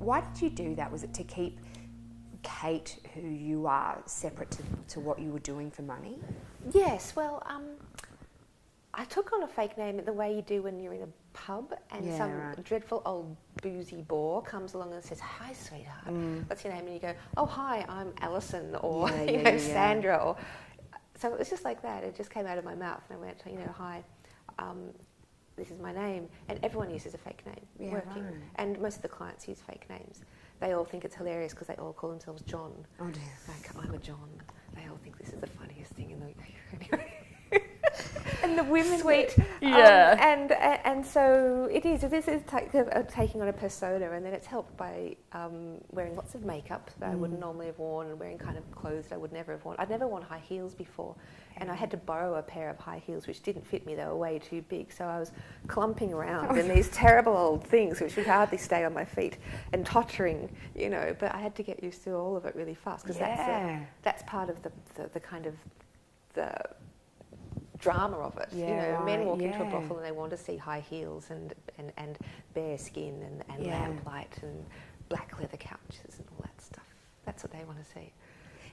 why did you do that? Was it to keep Kate, who you are, separate to, to what you were doing for money? Yes, well, um, I took on a fake name the way you do when you're in a pub and Yeah, some right. dreadful old boozy bore comes along and says, Hi, sweetheart. What's your name? And you go, Oh, hi, I'm Alison or Mm. Yeah, you yeah, know. Sandra. Or, so it was just like that. It just came out of my mouth and I went, You know, hi. Um, this is my name, and everyone uses a fake name Yeah, working, right. and most of the clients use fake names. They all think it's hilarious because they all call themselves John. Oh dear. Like, I'm a John. They all think this is the funniest thing in the anyway. And the women Sweet. Yeah. Um, and, and and so it is. This is uh, taking on a persona, and then it's helped by um, wearing lots of makeup that I wouldn't normally have worn, and wearing kind of clothes that I would never have worn. I'd never worn high heels before, and I had to borrow a pair of high heels which didn't fit me. They were way too big, so I was clumping around in these terrible old things which would hardly stay on my feet, and tottering, you know. But I had to get used to all of it really fast because that's Yeah. the, that's part of the, the, the kind of the drama of it. you Yeah, know, men right, walk into a brothel and they want to see high heels and, and, and bare skin and, and Yeah. lamplight and black leather couches and all that stuff. That's what they want to see.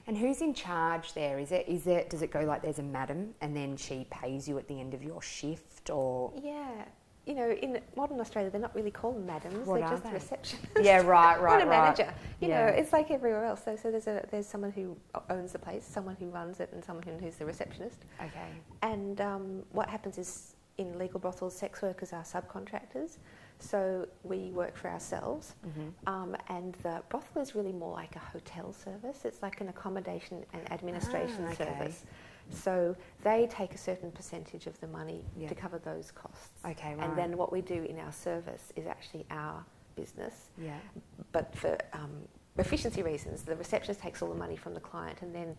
And who's in charge there? Is it is it does it go like there's a madam and then she pays you at the end of your shift or Yeah. You know, in modern Australia, they're not really called madams. What they're just they? receptionists. Yeah, right, right, a right. manager. You Yeah. know, it's like everywhere else. So, so there's a there's someone who owns the place, someone who runs it, and someone who's the receptionist. Okay. And um, what happens is in legal brothels, sex workers are subcontractors. So we work for ourselves. Mm-hmm. Um, and the brothel is really more like a hotel service. It's like an accommodation and administration Ah, okay. service. So they take a certain percentage of the money Yeah. to cover those costs. Okay, right. And then what we do in our service is actually our business. Yeah. But for um, efficiency reasons, the receptionist takes all the money from the client and then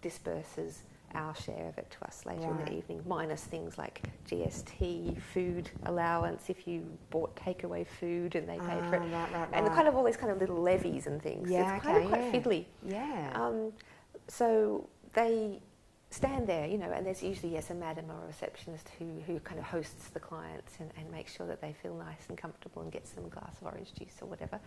disperses our share of it to us later in the evening, minus things like GST, food allowance, if you bought takeaway food and they paid for it. Ah, right, right, And the kind of all these kind of little levies and things. Yeah, it's kind okay, of quite yeah. fiddly. Yeah. Um, so they stand there, you know, and there's usually, yes, a madam or a receptionist who, who kind of hosts the clients and, and makes sure that they feel nice and comfortable and gets them a glass of orange juice or whatever.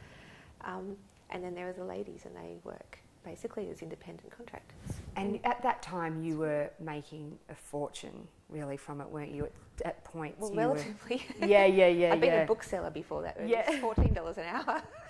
Um, and then there are the ladies, and they work basically as independent contractors. and at that time you were making a fortune really from it, weren't you? At, at points Well, you were- relatively. Yeah, yeah, yeah, I've been yeah. a bookseller before that. Yeah. Yeah. Fourteen dollars an hour.